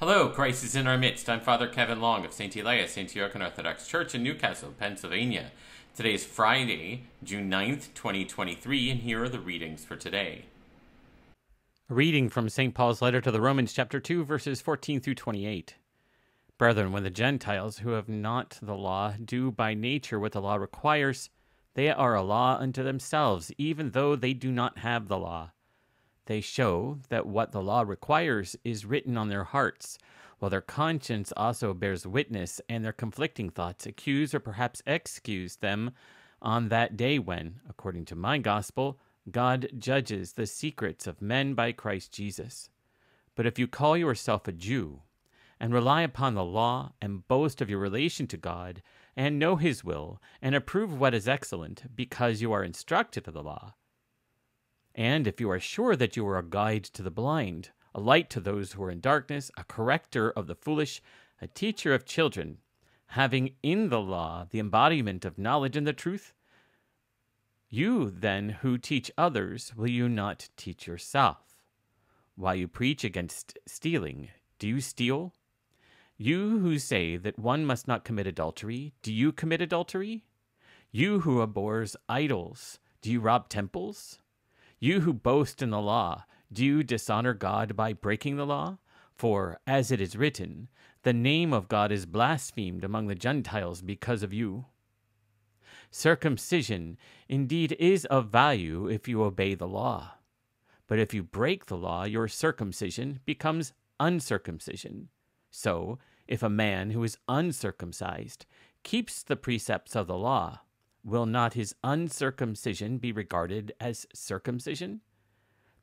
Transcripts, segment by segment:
Hello, Christ is in our midst. I'm Father Kevin Long of St. Elias, St. Joachim Orthodox Church in Newcastle, Pennsylvania. Today is Friday, June 9th, 2023, and here are the readings for today. A reading from St. Paul's letter to the Romans, chapter 2, verses 14 through 28. Brethren, when the Gentiles who have not the law do by nature what the law requires, they are a law unto themselves, even though they do not have the law they show that what the law requires is written on their hearts, while their conscience also bears witness, and their conflicting thoughts accuse or perhaps excuse them on that day when, according to my gospel, God judges the secrets of men by Christ Jesus. But if you call yourself a Jew, and rely upon the law, and boast of your relation to God, and know his will, and approve what is excellent, because you are instructed of the law, and if you are sure that you are a guide to the blind, a light to those who are in darkness, a corrector of the foolish, a teacher of children, having in the law the embodiment of knowledge and the truth, you then who teach others, will you not teach yourself? While you preach against stealing, do you steal? You who say that one must not commit adultery, do you commit adultery? You who abhors idols, do you rob temples? You who boast in the law, do you dishonor God by breaking the law? For, as it is written, the name of God is blasphemed among the Gentiles because of you. Circumcision indeed is of value if you obey the law. But if you break the law, your circumcision becomes uncircumcision. So, if a man who is uncircumcised keeps the precepts of the law, will not his uncircumcision be regarded as circumcision?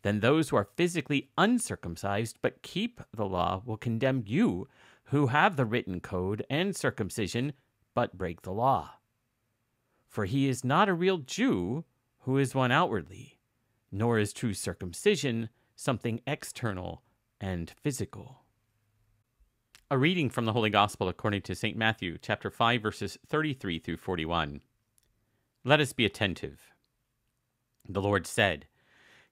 Then those who are physically uncircumcised but keep the law will condemn you who have the written code and circumcision but break the law. For he is not a real Jew who is one outwardly, nor is true circumcision something external and physical. A reading from the Holy Gospel according to St. Matthew, chapter 5, verses 33 through 41. Let us be attentive. The Lord said,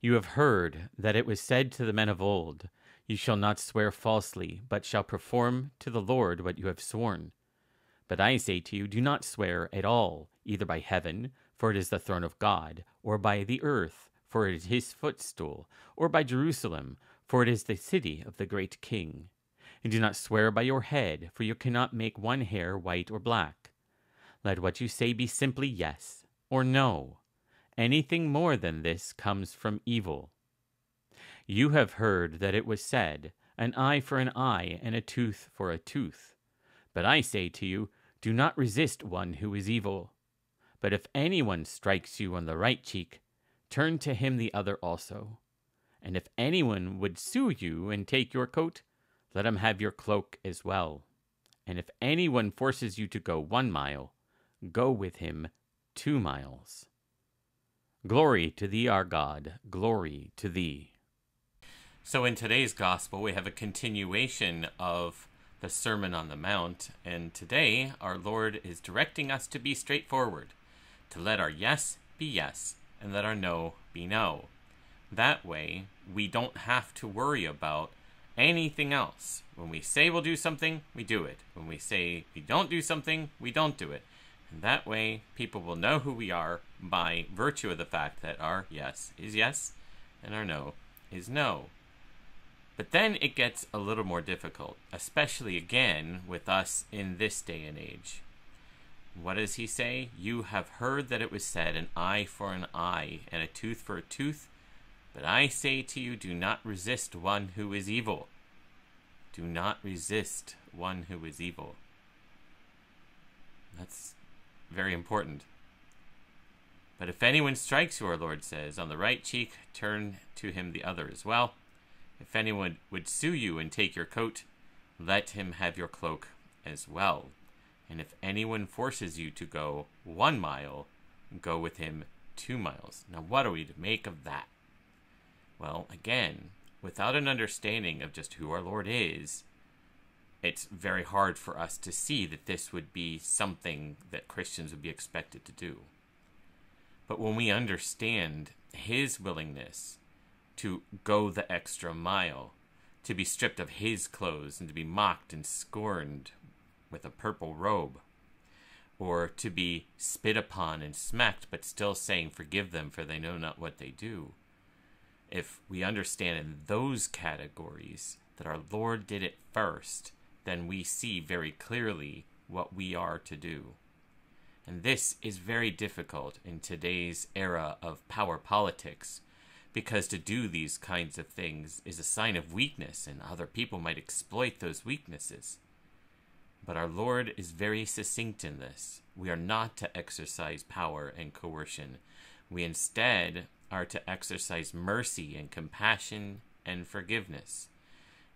You have heard that it was said to the men of old, You shall not swear falsely, but shall perform to the Lord what you have sworn. But I say to you, do not swear at all, either by heaven, for it is the throne of God, or by the earth, for it is his footstool, or by Jerusalem, for it is the city of the great king. And do not swear by your head, for you cannot make one hair white or black. Let what you say be simply yes or no. Anything more than this comes from evil. You have heard that it was said, An eye for an eye, and a tooth for a tooth. But I say to you, do not resist one who is evil. But if anyone strikes you on the right cheek, turn to him the other also. And if anyone would sue you and take your coat, let him have your cloak as well. And if anyone forces you to go one mile, go with him two miles. Glory to thee, our God, glory to thee. So, in today's gospel, we have a continuation of the Sermon on the Mount, and today our Lord is directing us to be straightforward, to let our yes be yes, and let our no be no. That way, we don't have to worry about anything else. When we say we'll do something, we do it. When we say we don't do something, we don't do it. That way, people will know who we are by virtue of the fact that our yes is yes and our no is no. But then it gets a little more difficult, especially again with us in this day and age. What does he say? You have heard that it was said, an eye for an eye and a tooth for a tooth. But I say to you, do not resist one who is evil. Do not resist one who is evil. That's very important. But if anyone strikes you, our Lord says, on the right cheek, turn to him the other as well. If anyone would sue you and take your coat, let him have your cloak as well. And if anyone forces you to go one mile, go with him two miles. Now, what are we to make of that? Well, again, without an understanding of just who our Lord is, it's very hard for us to see that this would be something that Christians would be expected to do. But when we understand his willingness to go the extra mile, to be stripped of his clothes and to be mocked and scorned with a purple robe, or to be spit upon and smacked, but still saying, Forgive them, for they know not what they do. If we understand in those categories that our Lord did it first, then we see very clearly what we are to do. And this is very difficult in today's era of power politics because to do these kinds of things is a sign of weakness, and other people might exploit those weaknesses. But our Lord is very succinct in this. We are not to exercise power and coercion. We instead are to exercise mercy and compassion and forgiveness.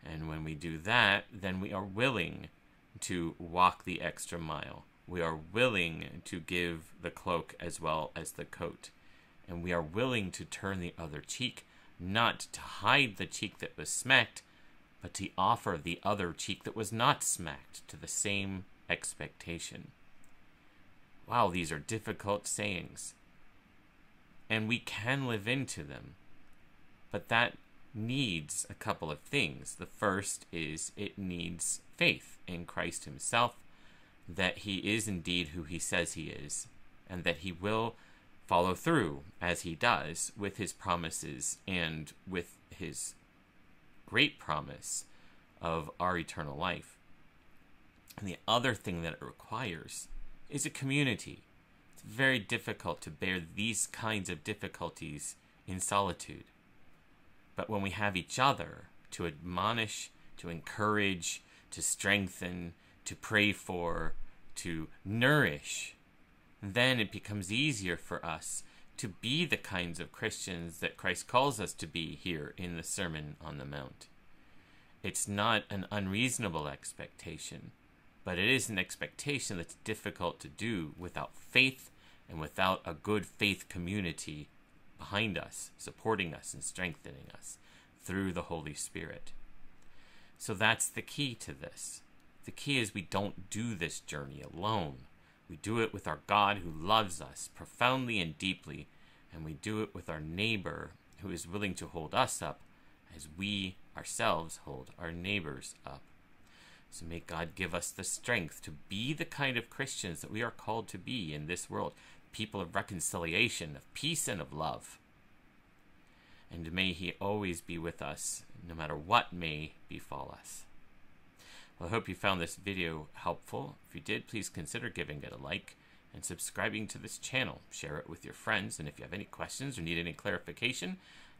And when we do that, then we are willing to walk the extra mile. We are willing to give the cloak as well as the coat and we are willing to turn the other cheek, not to hide the cheek that was smacked, but to offer the other cheek that was not smacked to the same expectation. Wow, these are difficult sayings. And we can live into them. But that needs a couple of things. The first is it needs faith in Christ Himself, that He is indeed who He says He is, and that He will follow through as he does with his promises and with his great promise of our eternal life. And the other thing that it requires is a community. It's very difficult to bear these kinds of difficulties in solitude. But when we have each other to admonish, to encourage, to strengthen, to pray for, to nourish, then it becomes easier for us to be the kinds of Christians that Christ calls us to be here in the Sermon on the Mount. It's not an unreasonable expectation, but it is an expectation that's difficult to do without faith and without a good faith community behind us, supporting us and strengthening us through the Holy Spirit. So that's the key to this. The key is we don't do this journey alone. We do it with our God who loves us profoundly and deeply, and we do it with our neighbor who is willing to hold us up as we ourselves hold our neighbors up. So may God give us the strength to be the kind of Christians that we are called to be in this world people of reconciliation, of peace, and of love. And may He always be with us, no matter what may befall us. Well, I hope you found this video helpful. If you did, please consider giving it a like and subscribing to this channel. Share it with your friends, and if you have any questions or need any clarification,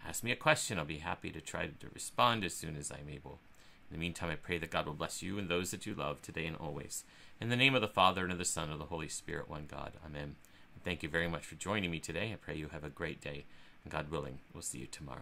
ask me a question. I'll be happy to try to respond as soon as I'm able. In the meantime, I pray that God will bless you and those that you love today and always. In the name of the Father, and of the Son, and of the Holy Spirit, one God. Amen. Thank you very much for joining me today. I pray you have a great day, and God willing, we'll see you tomorrow.